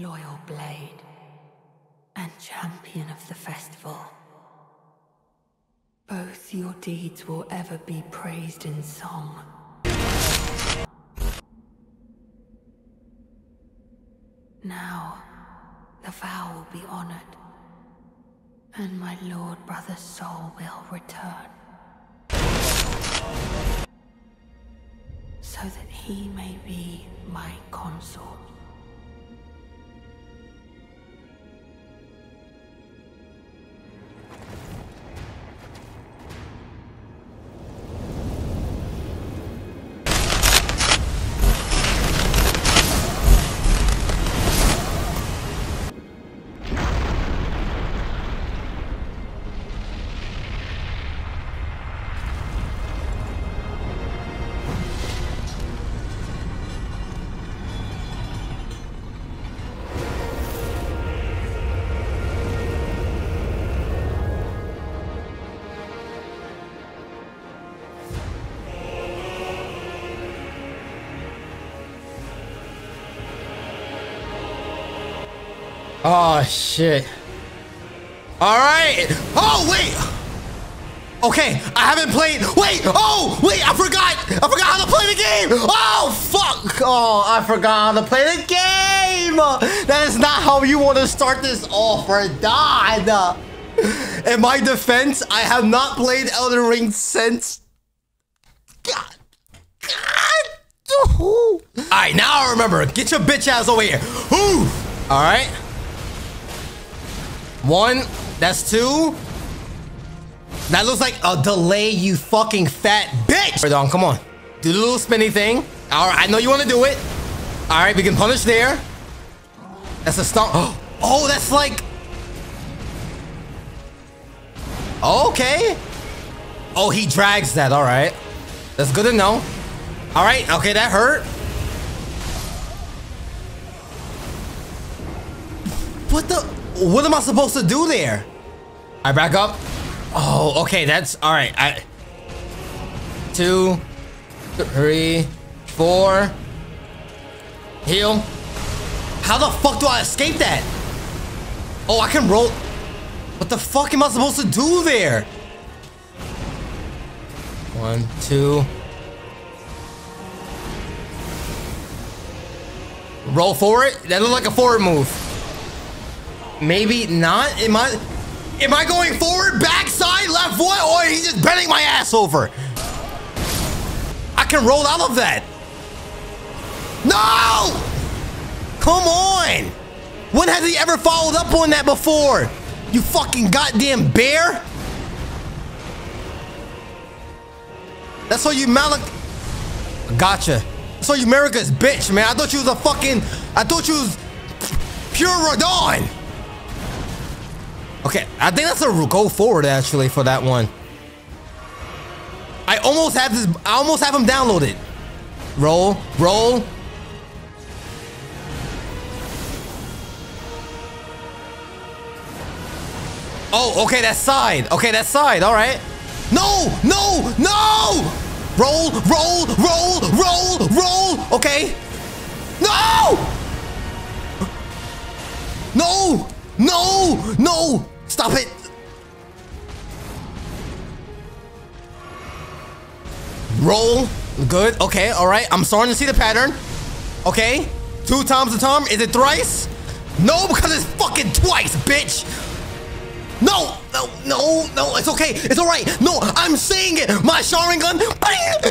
loyal blade, and champion of the festival. Both your deeds will ever be praised in song. Now, the vow will be honored, and my lord brother's soul will return. So that he may be my consort. Oh shit. All right. Oh wait. Okay, I haven't played. Wait. Oh wait, I forgot. I forgot how to play the game. Oh fuck. Oh, I forgot how to play the game. That is not how you want to start this off or die. In my defense, I have not played Elden Ring since. God. God. All right, now I remember. Get your bitch ass over here. Ooh. All right. One, that's two. That looks like a delay, you fucking fat bitch. Right on, come on. Do the little spinny thing. All right, I know you want to do it. All right, we can punish there. That's a stomp. Oh, that's like... Okay. Oh, he drags that. All right. That's good to know. All right. Okay, that hurt. What the... What am I supposed to do there? I back up. Oh, okay, that's all right. I two, three, four. Heal. How the fuck do I escape that? Oh, I can roll. What the fuck am I supposed to do there? One, two. Roll forward. That looked like a forward move. Maybe not. Am I am I going forward, backside, left foot, or he's just bending my ass over? I can roll out of that. No! Come on! When has he ever followed up on that before? You fucking goddamn bear! That's why you Malik. Gotcha. So you Miquella's bitch, man. I thought you was a fucking. I thought you was pure Radahn. Okay, I think that's a go forward actually for that one. I almost have this. I almost have him downloaded. Roll, roll. Oh, okay, that's side. Okay, that's side. All right. No, no, no! Roll, roll, roll, roll, roll. Okay. No! No! No! No! Stop it! Roll. Good. Okay. All right. I'm starting to see the pattern. Okay. Two times the time. Is it thrice? No, because it's fucking twice, bitch. No, no, no, no, it's okay. It's all right. No, I'm saying it. My Sharingan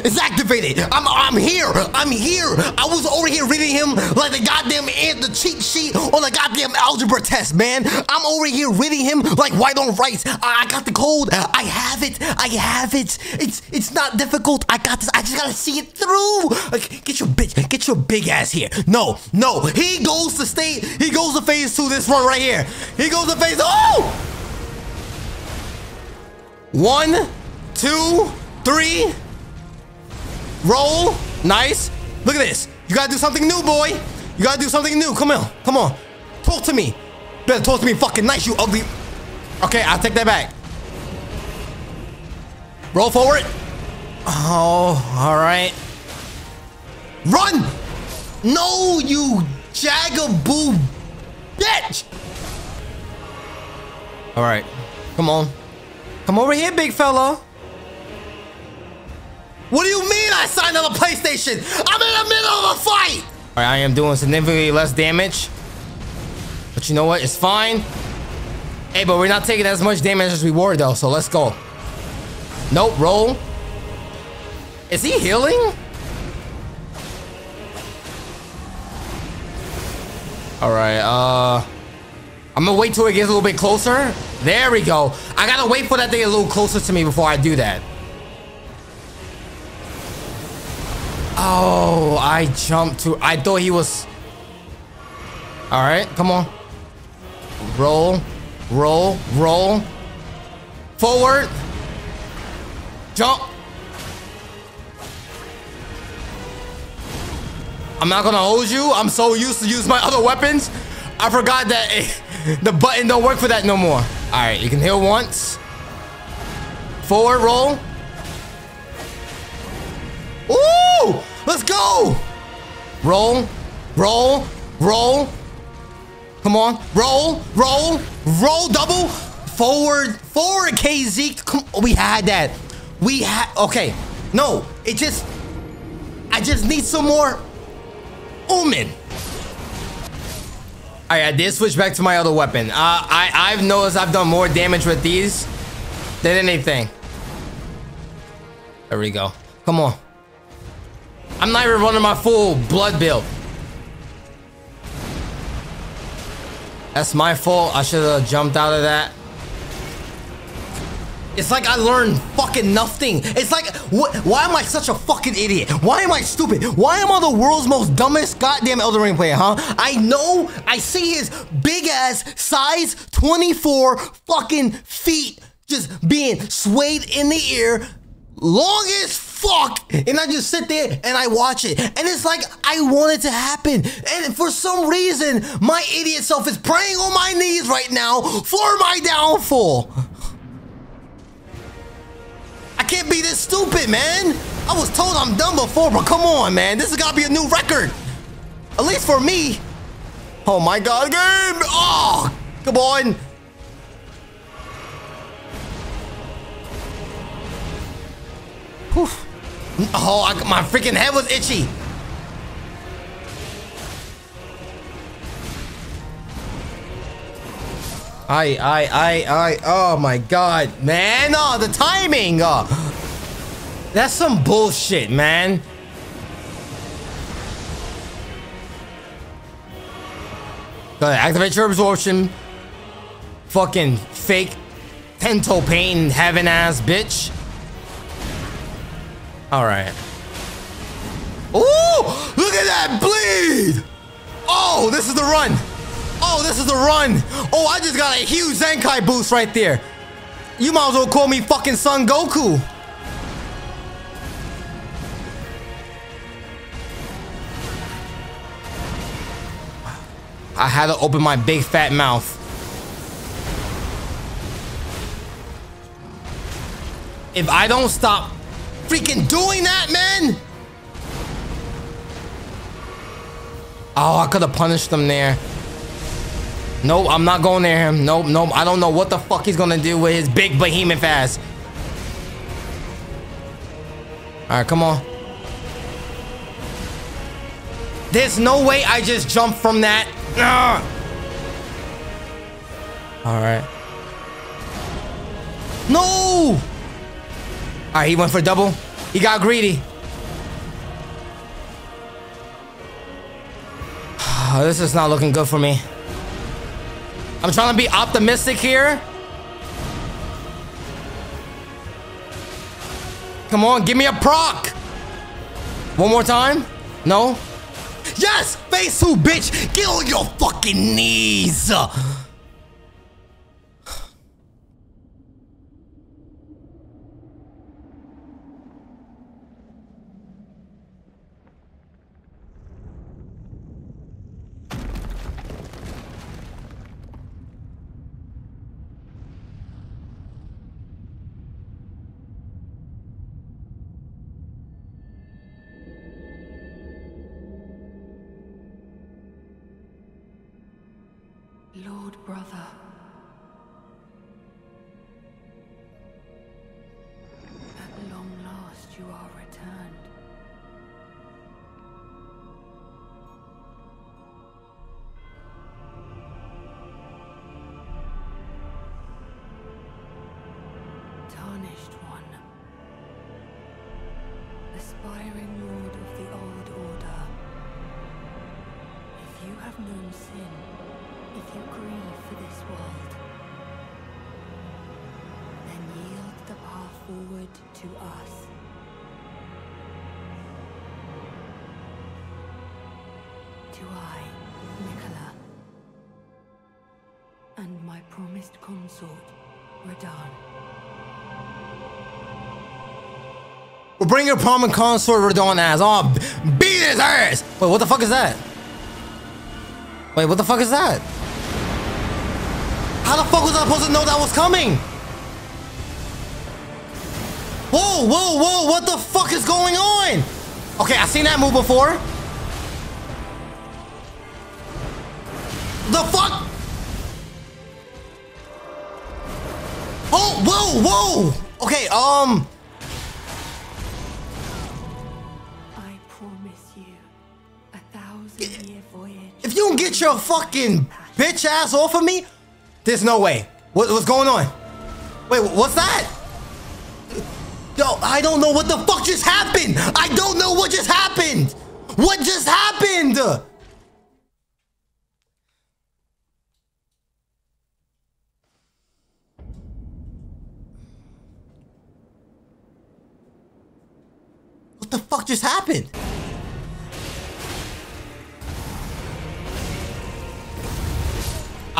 is activated. I'm I'm here. I'm here. I was over here reading him like the goddamn ant, the cheat sheet on the goddamn algebra test, man. I'm over here reading him like white on rice. I, I got the code. I have it. I have it. It's it's not difficult. I got this. I just gotta see it through. Like, get your bitch, get your big ass here. No, no. He goes to state. He goes to phase two. This one right here. He goes to phase. Oh! One, two, three. Roll. Nice. Look at this. You gotta do something new, boy. You gotta do something new. Come on. Come on. Talk to me. Better talk to me fucking nice, you ugly. Okay, I'll take that back. Roll forward. Oh, all right. Run! No, you jagaboo bitch! Alright. Come on. Come over here, big fella. What do you mean I signed on the PlayStation? I'm in the middle of a fight! I am doing significantly less damage. But you know what? It's fine. Hey, but we're not taking as much damage as we were, though, so let's go. Nope, roll. Is he healing? Alright, uh... I'm gonna wait till it gets a little bit closer. There we go. I gotta wait for that thing a little closer to me before I do that. Oh, I jumped to... I thought he was... Alright, come on. Roll. Roll. Roll. Forward. Jump. I'm not gonna hold you. I'm so used to use my other weapons. I forgot that it, the button don't work for that no more. All right, you can heal once. Forward roll. Ooh, let's go. Roll, roll, roll. Come on, roll, roll, roll, double. Forward, forward, KZ. Come, we had that. We had, okay. No, it just, I just need some more Omen. Alright, I did switch back to my other weapon. Uh, I, I've noticed I've done more damage with these than anything. There we go. Come on. I'm not even running my full blood build. That's my fault. I should have jumped out of that. It's like I learned fucking nothing. It's like, what, why am I such a fucking idiot? Why am I stupid? Why am I the world's most dumbest goddamn Elden Ring player, huh? I know, I see his big ass size 24 fucking feet just being swayed in the air, long as fuck. And I just sit there and I watch it. And it's like, I want it to happen. And for some reason, my idiot self is praying on my knees right now for my downfall. I can't be this stupid, man. I was told I'm done before, but come on, man. This has got to be a new record. At least for me. Oh my god, game! Oh, come on. Whew. Oh, I, my freaking head was itchy. I, I, I, I, oh my god, man, oh, the timing, oh. That's some bullshit, man. Go ahead, activate your absorption. Fucking fake Tendo pain heaven ass bitch. Alright. Oh, look at that bleed! Oh, this is the run. Oh, this is the run. Oh, I just got a huge Zenkai boost right there. You might as well call me fucking Son Goku. I had to open my big fat mouth. If I don't stop freaking doing that, man. Oh, I could have punished them there. Nope, I'm not going near him. Nope, nope. I don't know what the fuck he's gonna do with his big behemoth ass. Alright, come on. There's no way I just jumped from that. Alright. No! Alright, he went for double. He got greedy. this is not looking good for me. I'm trying to be optimistic here. Come on, give me a proc. One more time. No. Yes, face who, bitch. Get on your fucking knees. We'll bring your prominent consort Radahn ass. Oh, beat his ass! Wait, what the fuck is that? Wait, what the fuck is that? How the fuck was I supposed to know that was coming? Whoa, whoa, whoa, what the fuck is going on? Okay, I've seen that move before. The fuck? Oh, whoa, whoa! Okay, um... get your fucking bitch ass off of me, there's no way. What, what's going on? Wait, what's that? Yo, I don't know what the fuck just happened. I don't know what just happened. What just happened? What the fuck just happened?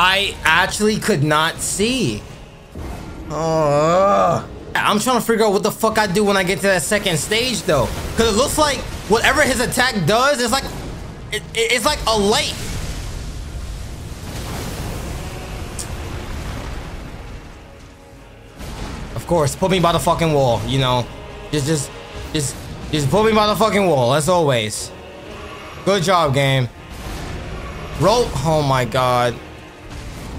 I actually could not see. Oh, I'm trying to figure out what the fuck I do when I get to that second stage though. Cause it looks like whatever his attack does is like, it, it's like a light. Of course, put me by the fucking wall, you know. Just, just, just, just put me by the fucking wall, as always. Good job, game. Roll, oh my god.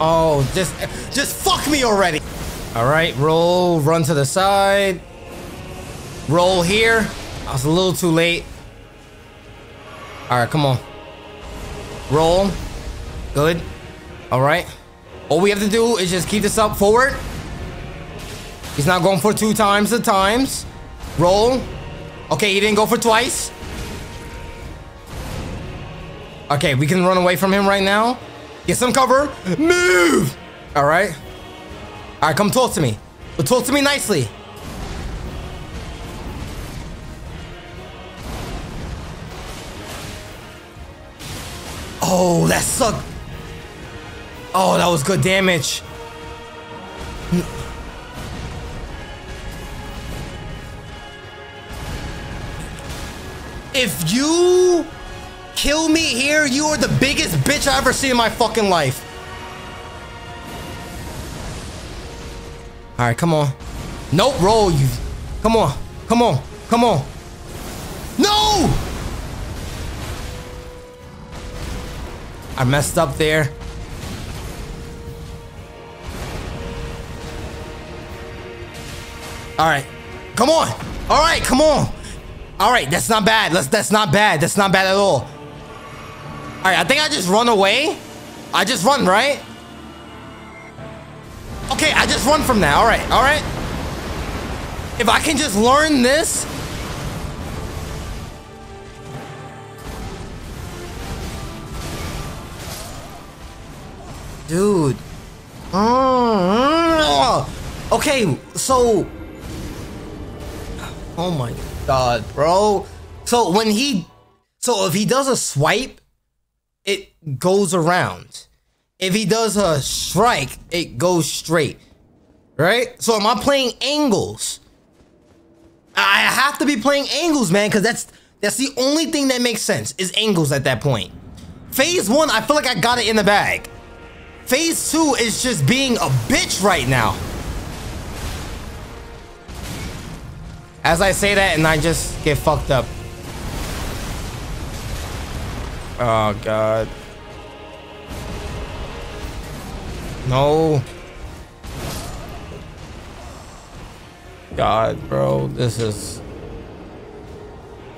Oh, just, just fuck me already. All right, roll, run to the side. Roll here. I was a little too late. All right, come on. Roll. Good. All right. All we have to do is just keep this up forward. He's not going for two times the times. Roll. Okay, he didn't go for twice. Okay, we can run away from him right now. Get some cover. Move! All right. All right, come talk to me. But talk to me nicely. Oh, that sucked. Oh, that was good damage. If you kill me here, you are the biggest bitch I ever seen in my fucking life. All right, come on. Nope, roll you. Come on, come on, come on. No! I messed up there. All right, come on. All right, come on. All right, that's not bad. Let's. That's not bad. That's not bad at all. All right, I think I just run away. I just run, right? Okay, I just run from that. All right, all right. If I can just learn this. Dude. Mm. Okay, so. Oh my god, bro. So when he. So if he does a swipe, it goes around. If he does a strike, it goes straight. Right? So am I playing angles? I have to be playing angles, man, because that's that's the only thing that makes sense is angles at that point. Phase one, I feel like I got it in the bag. Phase two is just being a bitch right now. As I say that and I just get fucked up. Oh god. No. God, bro, this is...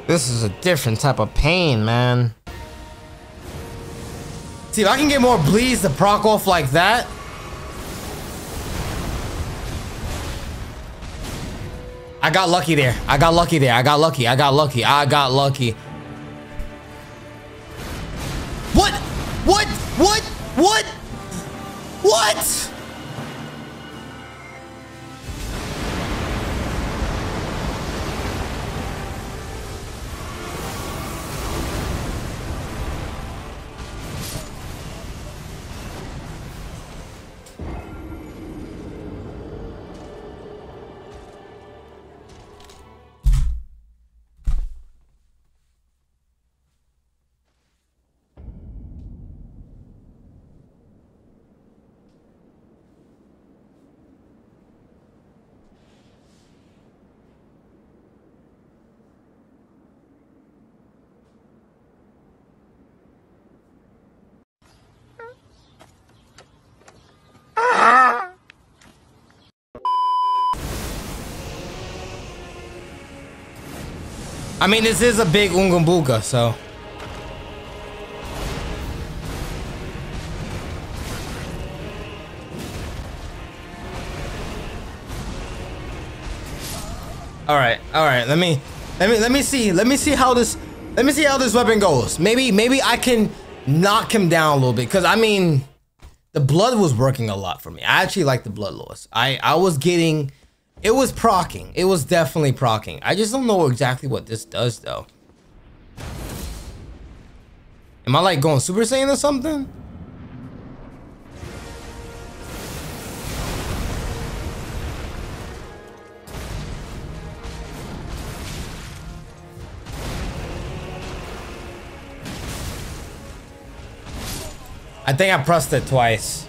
This is a different type of pain, man. See, if I can get more bleeds to proc off like that... I got lucky there. I got lucky there. I got lucky. I got lucky. I got lucky. What? What? I mean, this is a big Ungumbuga, so. All right, all right. Let me, let me, let me see. Let me see how this, let me see how this weapon goes. Maybe, maybe I can knock him down a little bit. Cause I mean, the blood was working a lot for me. I actually like the blood loss. I, I was getting it was procking. It was definitely procking. I just don't know exactly what this does though. Am I like going Super Saiyan or something? I think I pressed it twice.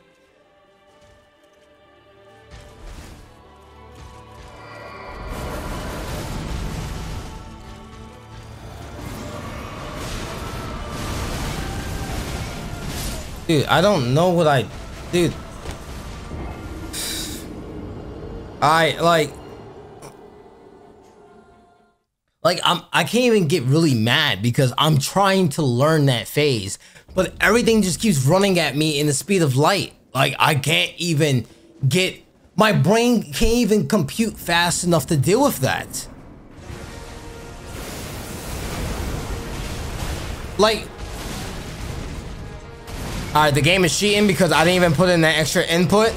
Dude, I don't know what I... Dude. I, like... Like, I'm, I can't even get really mad because I'm trying to learn that phase. But everything just keeps running at me in the speed of light. Like, I can't even get... My brain can't even compute fast enough to deal with that. Like, Alright, the game is cheating because I didn't even put in that extra input.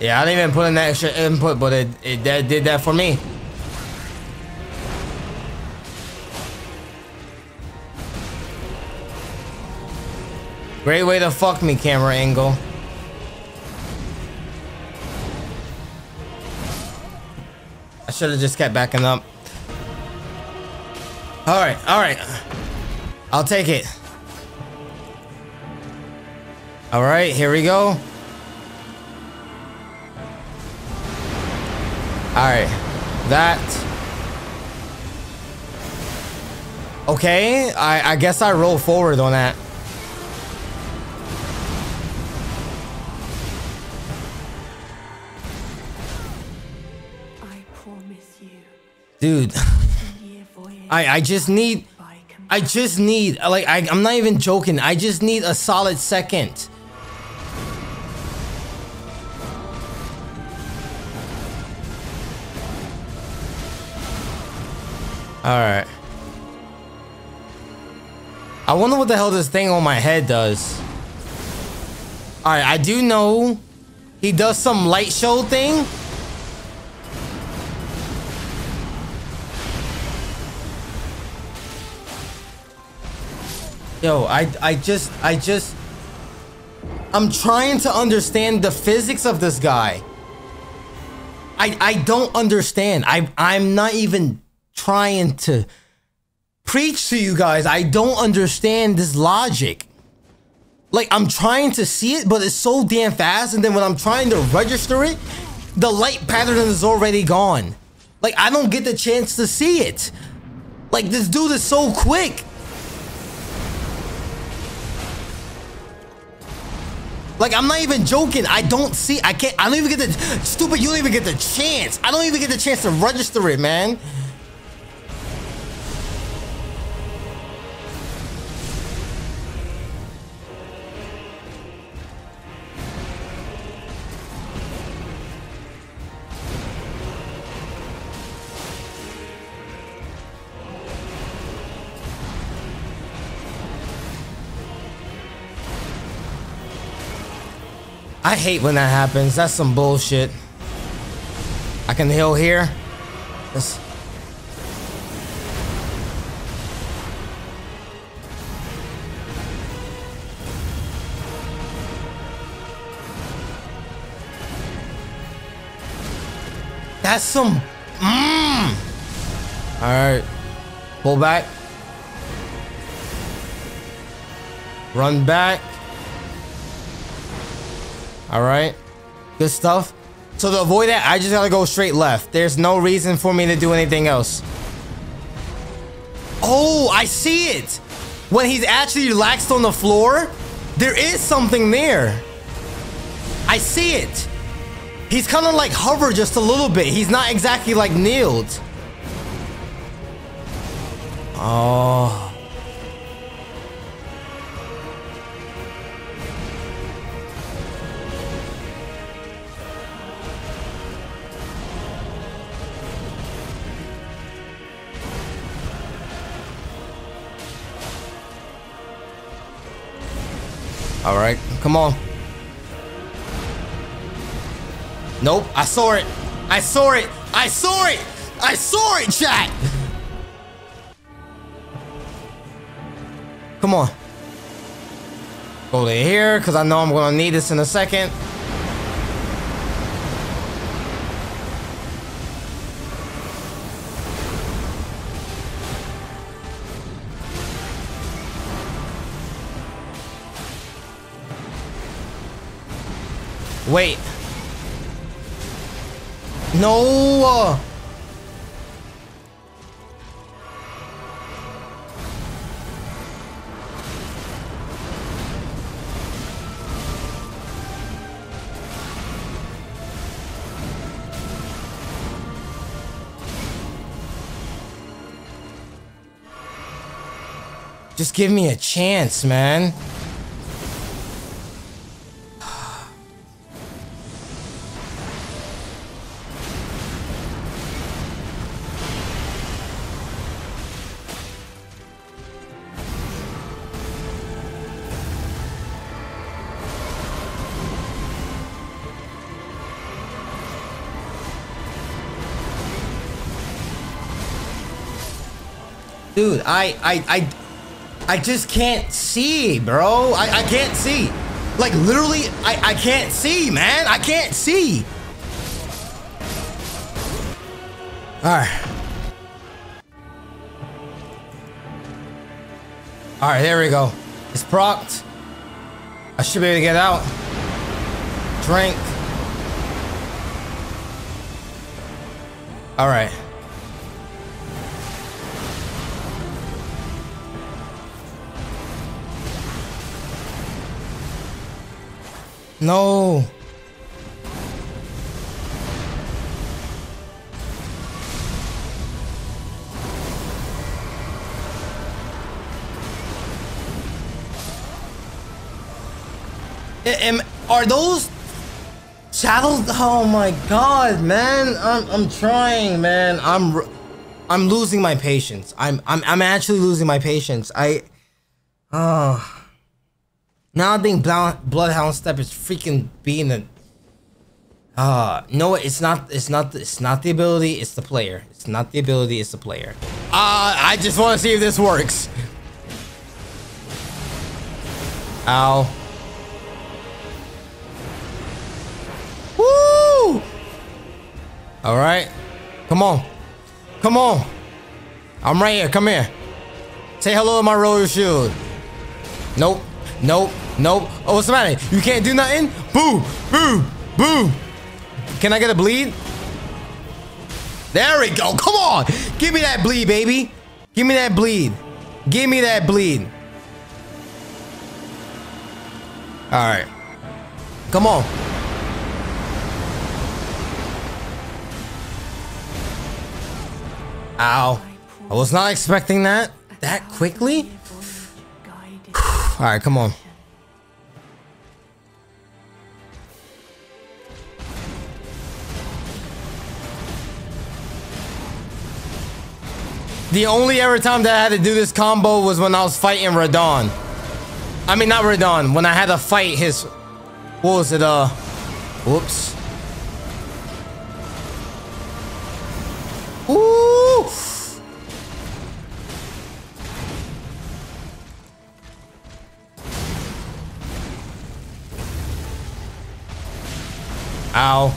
Yeah, I didn't even put in that extra input, but it, it, it did that for me. Great way to fuck me, camera angle. I should have just kept backing up. All right, all right. I'll take it. All right, here we go. All right, that. Okay, I, I guess I roll forward on that. Dude. I I just need I just need like I, I'm not even joking. I just need a solid second. Alright. I wonder what the hell this thing on my head does. Alright, I do know he does some light show thing. Yo, I I just I just I'm trying to understand the physics of this guy. I I don't understand. I I'm not even trying to preach to you guys. I don't understand this logic. Like I'm trying to see it, but it's so damn fast. And then when I'm trying to register it, the light pattern is already gone. Like I don't get the chance to see it. Like this dude is so quick. Like I'm not even joking. I don't see. I can't. I don't even get the stupid. You don't even get the chance. I don't even get the chance to register it, man. I hate when that happens. That's some bullshit. I can heal here. That's... Some. Mmm. All right. Pull back. Run back. All right. Good stuff. So to avoid that, I just gotta go straight left. There's no reason for me to do anything else. Oh, I see it. When he's actually relaxed on the floor, there is something there. I see it. He's kind of like hover just a little bit. He's not exactly like kneeled. Oh. All right, come on. Nope, I saw it. I saw it. I saw it. I saw it, chat. Come on. Go to here, because I know I'm going to need this in a second. Wait. No. Just give me a chance, man. I, I, I, I just can't see, bro. I, I can't see. Like, literally, I, I can't see, man. I can't see. Alright. Alright, there we go. It's propped. I should be able to get out. Drink. Alright. No. Am, are those saddles? Oh my god, man! I'm I'm trying, man. I'm I'm losing my patience. I'm I'm I'm actually losing my patience. I, oh. Now I think Bloodhound Step is freaking being a. Uh, no, it's not. It's not. It's not the ability. It's the player. It's not the ability. It's the player. Uh, I just want to see if this works. Ow. Woo! All right. Come on. Come on. I'm right here. Come here. Say hello to my royal shield. Nope. Nope. Nope. Oh, what's the matter? You can't do nothing? Boo! Boo! Boo! Can I get a bleed? There we go. Come on. Give me that bleed, baby. Give me that bleed. Give me that bleed. All right. Come on. Ow. I was not expecting that. That quickly? Alright, come on. The only ever time that I had to do this combo was when I was fighting Radahn. I mean, not Radahn. When I had to fight his... What was it, uh... Whoops. Ooh! Ow.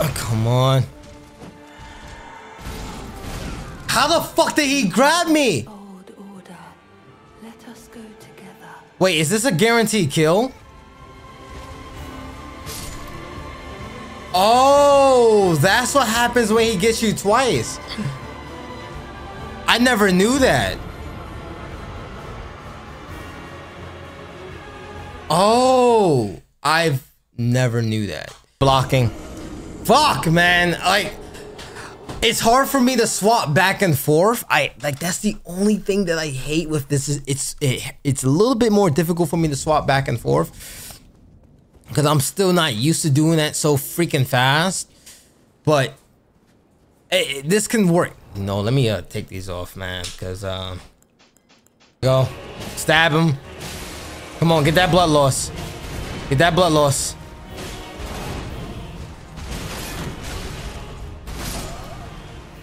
Oh, come on. He grabbed me? Old order. Let us go together. Wait, is this a guaranteed kill? Oh, that's what happens when he gets you twice. I never knew that. Oh, I've never knew that. Blocking. Fuck, man. Like, it's hard for me to swap back and forth. I like that's the only thing that I hate with this is it's it, it's a little bit more difficult for me to swap back and forth because I'm still not used to doing that so freaking fast. But it, this can work. No, let me uh, take these off, man, because um, go stab him. Come on, get that blood loss. Get that blood loss.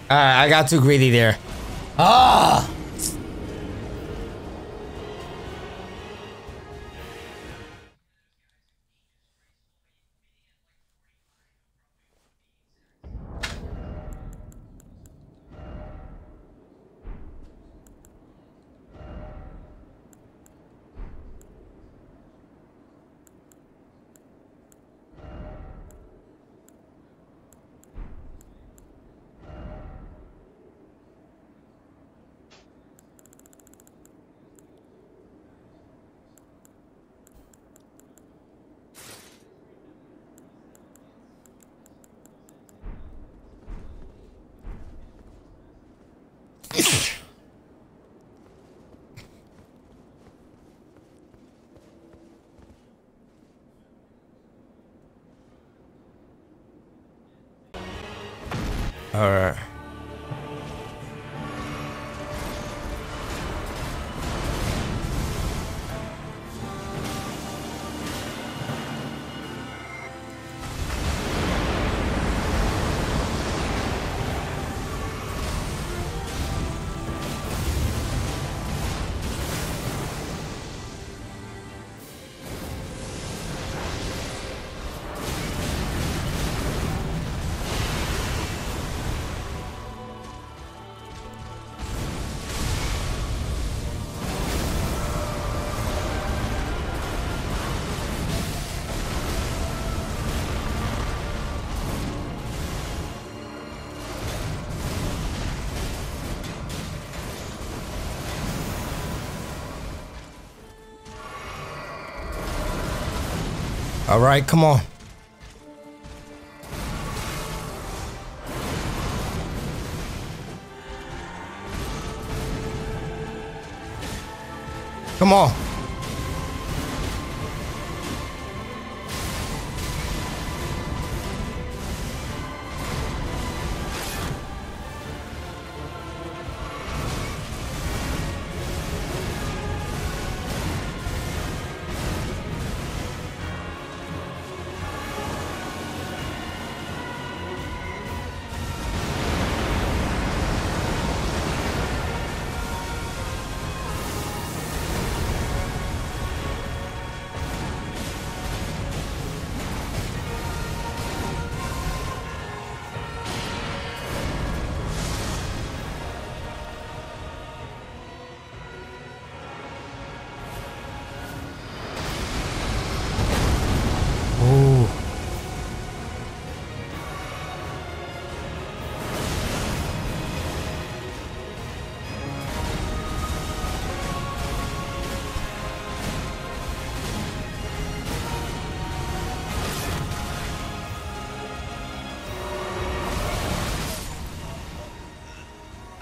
Alright, I got too greedy there. Ah! All right, come on. Come on.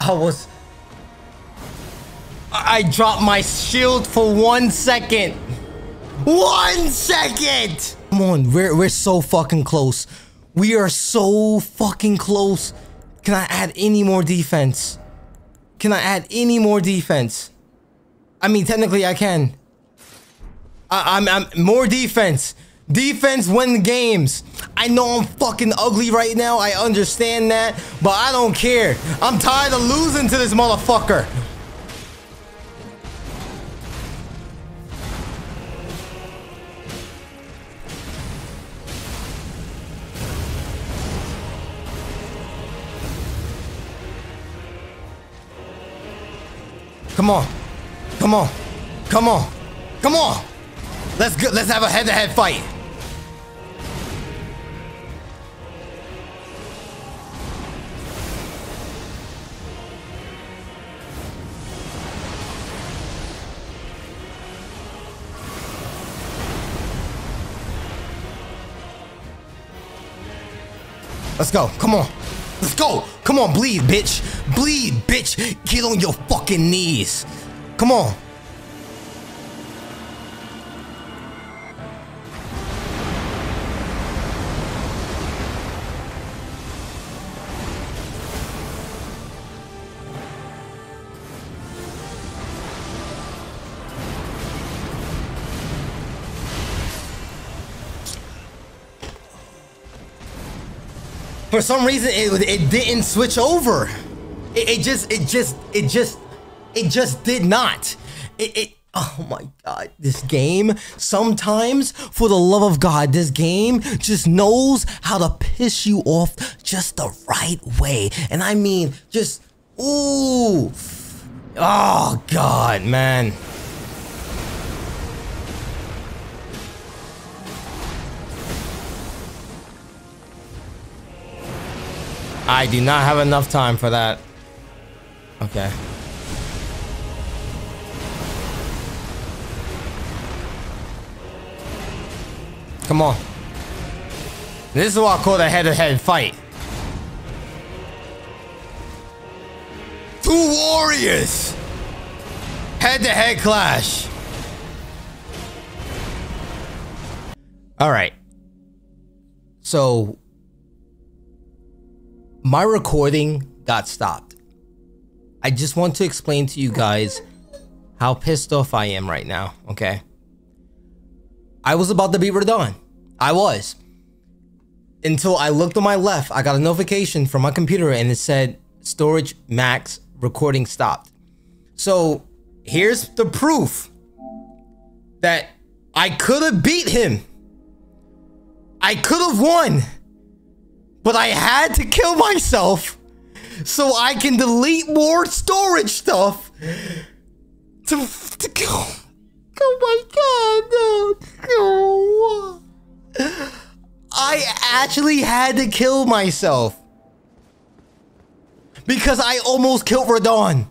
I was... I dropped my shield for one second. One second! Come on, we're, we're so fucking close. We are so fucking close. Can I add any more defense? Can I add any more defense? I mean, technically I can. I, I'm, I'm more defense. Defense win games. I know I'm fucking ugly right now. I understand that, but I don't care. I'm tired of losing to this motherfucker. Come on. Come on. Come on. Come on. Let's go. Let's have a head-to-head -head fight. Let's go. Come on. Let's go. Come on, bleed, bitch. Bleed, bitch. Get on your fucking knees. Come on. For some reason, it, it didn't switch over. It, it, just, it just, it just, it just did not. It, it, oh my God, this game, sometimes, for the love of God, this game just knows how to piss you off just the right way. And I mean, just, ooh. Oh God, man. I do not have enough time for that. Okay. Come on. This is what I call a head-to-head -head fight. Two warriors! Head-to-head -head clash. Alright. So, my recording got stopped. I just want to explain to you guys how pissed off I am right now, okay? I was about to beat Radahn. I was. Until I looked on my left, I got a notification from my computer and it said storage max recording stopped. So here's the proof that I could have beat him. I could have won. But I had to kill myself so I can delete more storage stuff to, to go. Oh my god, no. I actually had to kill myself. Because I almost killed Radahn.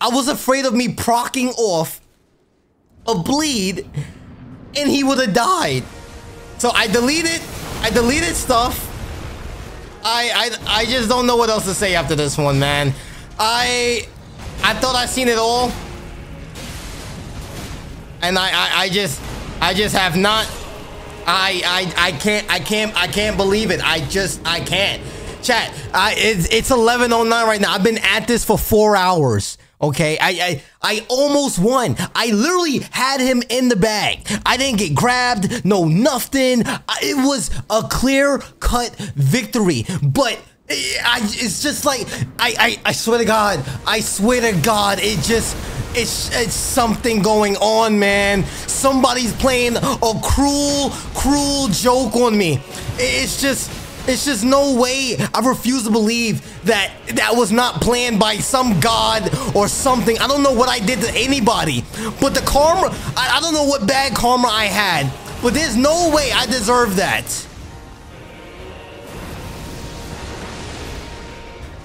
I was afraid of me procking off a bleed and he would have died. So I deleted, I deleted stuff I, I, I just don't know what else to say after this one, man. I, I thought I seen it all. And I, I, I just, I just have not, I, I, I can't, I can't, I can't believe it. I just, I can't. Chat, I, it's, it's 11.09 right now. I've been at this for four hours. Okay, I, I I almost won. I literally had him in the bag. I didn't get grabbed, no nothing. It was a clear cut victory. But eh, I, it's just like I, I I swear to God, I swear to God, it just it's it's something going on, man. Somebody's playing a cruel, cruel joke on me. It's just it's just no way. I refuse to believe that that was not planned by some god or something. I don't know what I did to anybody, but the karma, I, I don't know what bad karma I had, but there's no way I deserve that.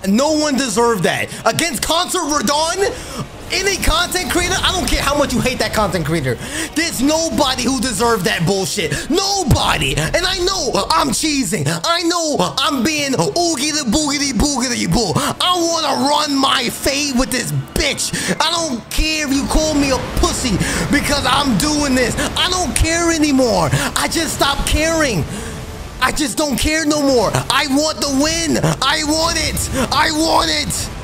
No one deserved that. Against Consort Radahn, any content creator, I don't much you hate that content creator. There's nobody who deserves that bullshit. Nobody. And I know I'm cheesing. I know I'm being oogie the boogity boogity boo. I want to run my fade with this bitch. I don't care if you call me a pussy because I'm doing this. I don't care anymore. I just stopped caring. I just don't care no more. I want the win. I want it. I want it.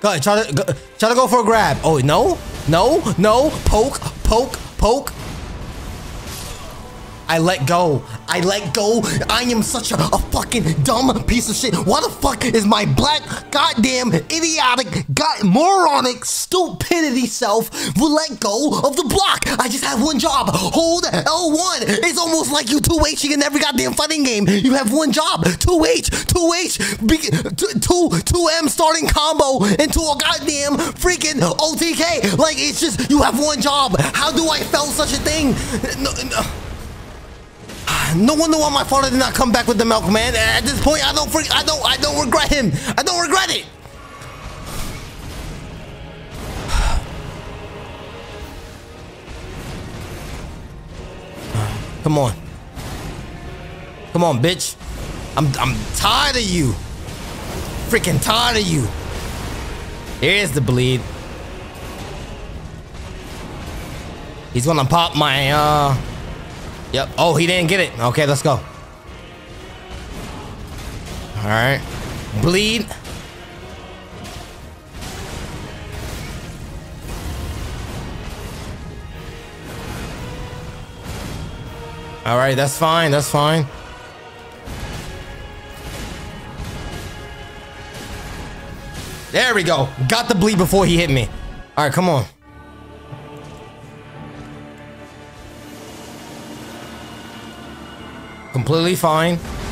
Go try to go, try to go for a grab. Oh no, no, no! Poke, poke, poke. I let go. I let go. I am such a, a, fucking dumb piece of shit. Why the fuck is my black, goddamn, idiotic, god, moronic, stupidity self will let go of the block? I just have one job. Hold L1. It's almost like you 2H in every goddamn fighting game. You have one job. 2H, 2H, 2, 2M starting combo into a goddamn freaking OTK. Like, it's just, you have one job. How do I fail such a thing? No, no. No wonder why my father did not come back with the milk, man. At this point, I don't, I don't, I don't regret him. I don't regret it. Come on. Come on, bitch. I'm, I'm tired of you. Freaking tired of you. Here's the bleed. He's gonna pop my, uh... Yep. Oh, he didn't get it. Okay, let's go. All right. Bleed. All right, that's fine. That's fine. There we go. Got the bleed before he hit me. All right, come on. Completely fine.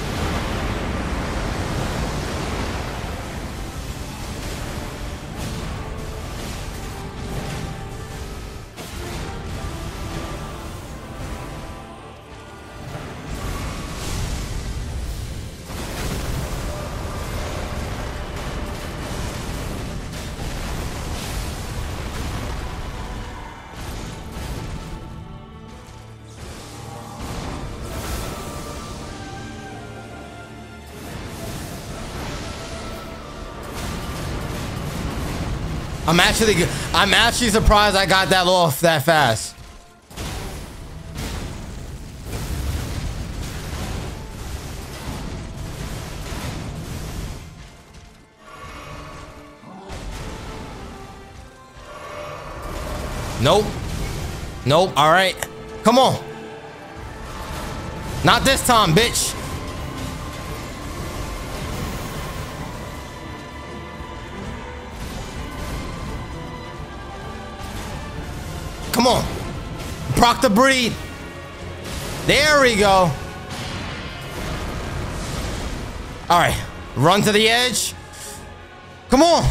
I'm actually, I'm actually surprised I got that off that fast. Nope. Nope. All right. Come on. Not this time, bitch. Proc the breed. There we go. All right. Run to the edge. Come on.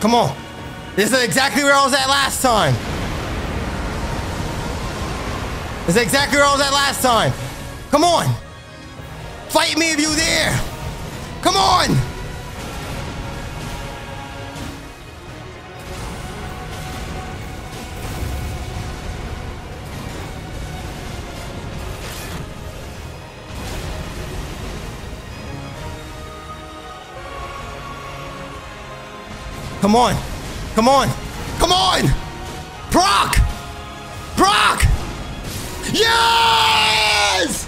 Come on. This is exactly where I was at last time. This is exactly where I was at last time. Come on. Fight me if you dare! Come on! Come on! Come on! Come on! Brock! Brock! Yes!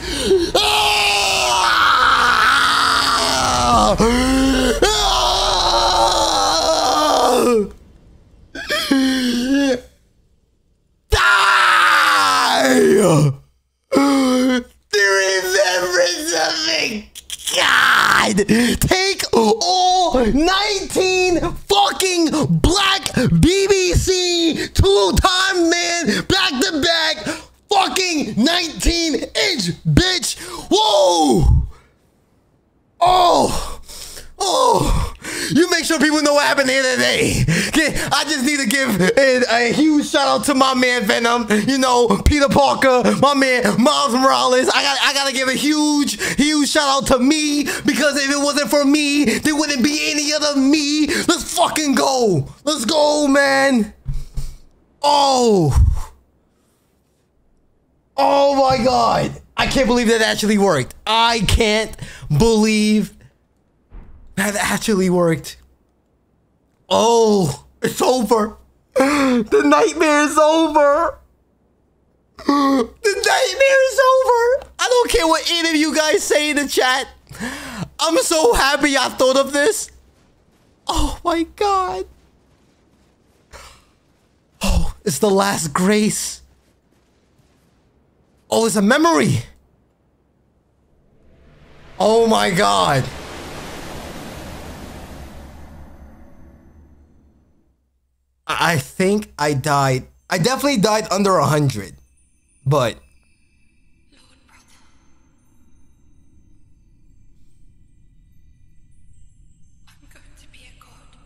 Die! The remembrance of me! God! Take all 19 fucking black people know what happened the other day. I just need to give a, a, huge shout out to my man Venom. You know, Peter Parker, my man Miles Morales. I got I gotta give a huge, huge shout out to me because if it wasn't for me, there wouldn't be any other me. Let's fucking go. Let's go, man. Oh. Oh my god. I can't believe that actually worked. I can't believe that actually worked. Oh, it's over. The nightmare is over. The nightmare is over. I don't care what any of you guys say in the chat. I'm so happy I thought of this. Oh my god. Oh, it's the last grace. Oh, it's a memory. Oh my god. I think I died. I definitely died under a hundred, but. Lord brother. I'm going to be a god.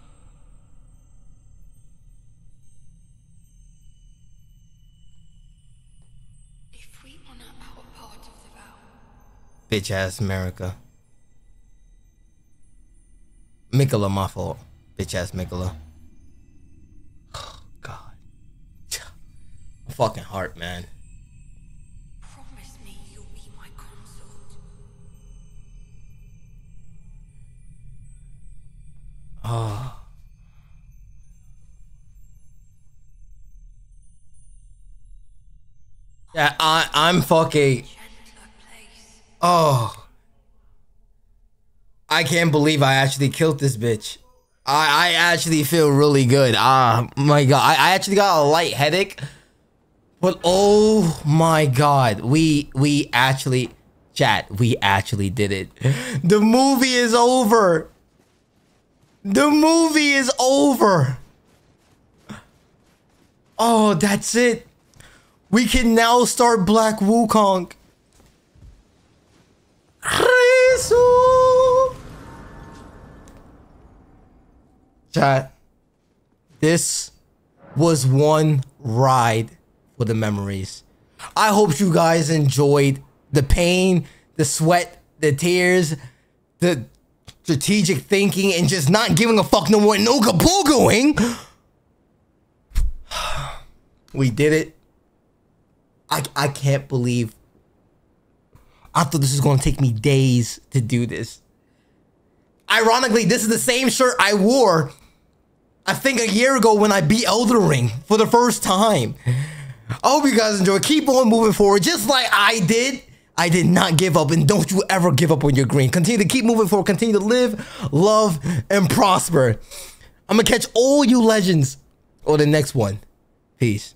If we honor our part of the vow, Bitch ass America. Miquella, my fault. Bitch ass Miquella. Fucking heart, man. promise me you'll be my consort. Yeah, I, I'm fucking. Oh. I can't believe I actually killed this bitch. I, I actually feel really good. Ah, my god. I, I actually got a light headache. But oh my god. We we actually chat, we actually did it. The movie is over. The movie is over. Oh, that's it. We can now start Black Wukong. Chat. This was one ride for the memories. I hope you guys enjoyed the pain, the sweat, the tears, the strategic thinking, and just not giving a fuck no more. No going. We did it. I I can't believe. I thought this was gonna take me days to do this. Ironically, this is the same shirt I wore. I think a year ago when I beat Elden Ring for the first time. I hope you guys enjoy. Keep on moving forward, just like I did. I did not give up, and don't you ever give up on your green. Continue to keep moving forward. Continue to live, love, and prosper. I'm gonna catch all you legends on the next one. Peace.